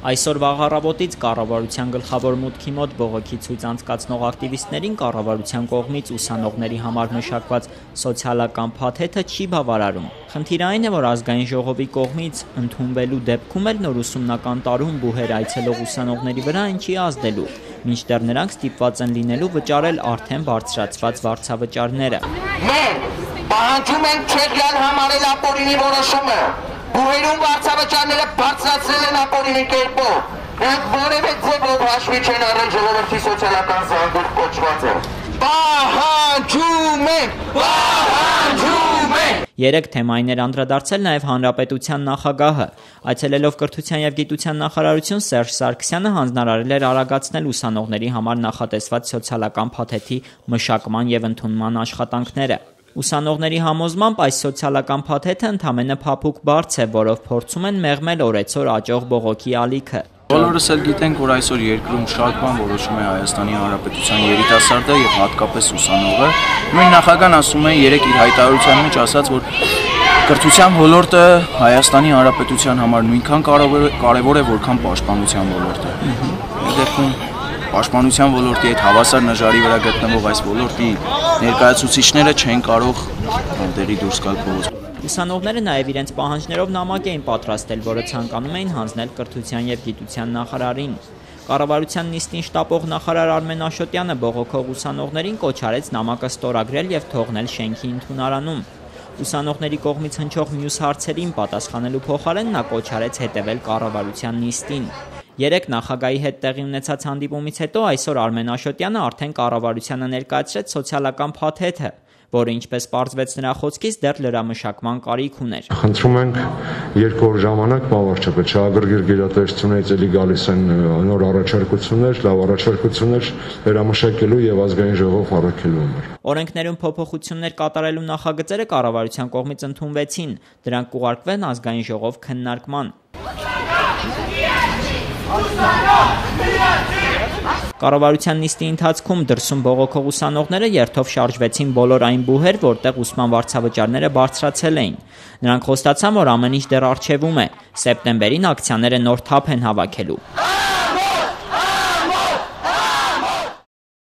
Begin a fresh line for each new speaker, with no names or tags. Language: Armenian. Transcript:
Այսօր վաղ առավոտից կառավարության գլխավոր մուտքի մոտ բողոքի ցույց անցկացնող ակտիվիստներին կառավարության կողմից ուսանողների համար մշակված սոցիալական փաթեթը չի բավարարում։ Խնդիրը այն է, որ ազգային ժողովի կողմից ընդունվելու դեպքում էլ նոր ուսումնական տարում բուհեր այցելող ուսանողների վրա այն չի ազդելու, մինչդեռ նրանք ստիպված են լինելու վճարել արդեն բարձրացված վարձավճարները։
Մենք պահանջում ենք չեղյալ համարել ապօրինի որոշումը։ Բուհերում վարձավճարները բարձրացրել են ապօրինի կերպով։ Մենք որևէ ձևով հաշվի չեն առել ժողովրդի սոցիալական զանգուր կոչվածը։ Պահանջում ենք, պահանջում ենք։
Երեք թեմային էր անդրադարձել նաև հանրապետության նախագահը։ Այցելելով կրթության եւ գիտության նախարարություն Սերժ Սարգսյանը հանձնարարել էր արագացնել ուսանողների համար նախատեսված սոցիալական փաթեթի մշակման եւ ընդունման աշխատանքները։ Ուսանողների համոզմամբ այս սոցիալական փաթեթը ընդամենը փափուկ բարձ է, որով փորձում են մեղմել օրեցօր աճող բողոքի ալիքը։
Բոլորս էլ գիտենք, որ այսօր երկրում շատ բան որոշում է Հայաստանի Հանրապետության երիտասարդը եւ հատկապես ուսանողը։ Նույն նախագահան ասում է երեք իր հայտարարության մեջ ասաց, որ կրթության ոլորտը Հայաստանի Հանրապետության համար նույնքան կարևոր է, կարևոր է, որքան պաշտպանության ոլորտը։ Այդ դեպքում պաշտպանության ոլորտի այդ հավասար նժարի վրա գտնվող այս ոլորտի ներկայացուցիչները չեն կարող դերի դուրս գալ փողոց։
Ուսանողները նաև իրենց պահանջներով նամակ էին պատրաստել, որը ցանկանում էին հանձնել կրթության եւ գիտության նախարարին։ Կառավարության նիստին շտապող նախարար Արմեն Աշոտյանը բողոքող ուսանողներին կոչ արեց նամակը ստորագրել եւ թողնել շենքի ընդունարանում։ Ուսանողների կողմից հնչող մյուս հարցերին պատասխանելու փոխարեն նա կոչ արեց հետևել կառավարության նիստին։ Երեք նախագահի հետ տեղի ունեցած հանդիպումից հետո այսօր Արմեն Աշոտյանը արդեն կառավարությանը ներկայացրեց սոցիալական փաթեթը, որը ինչպես պարզվեց նրա խոսքից դեռ լրամշակման կարիք ուներ։
Խնդրում ենք երկու օր ժամանակ բավարար չէ, ագրգիր գերատեսչությունից էլի գալիս են նոր առաջարկություններ, լավ առաջարկություններ վերամշակելու եւ ազգային ժողով առաքելու համար։
Օրենքներում փոփոխություններ կատարելու նախագծերը կառավարության կողմից ընդունվեցին, դրանք կուղարկվեն ազգային ժողով քննարկման։ Կառավարության նիստի ընթացքում դրսում բողոքող ուսանողները երթով շարժվեցին բոլոր այն բուհեր, որտեղ ուսման վարձավճարները բարձրացել էին։ Նրանք խոստացան, որ ամեն ինչ դեռ արժևում է։ Սեպտեմբերին ակցիաները նոր թափ են հավաքելու։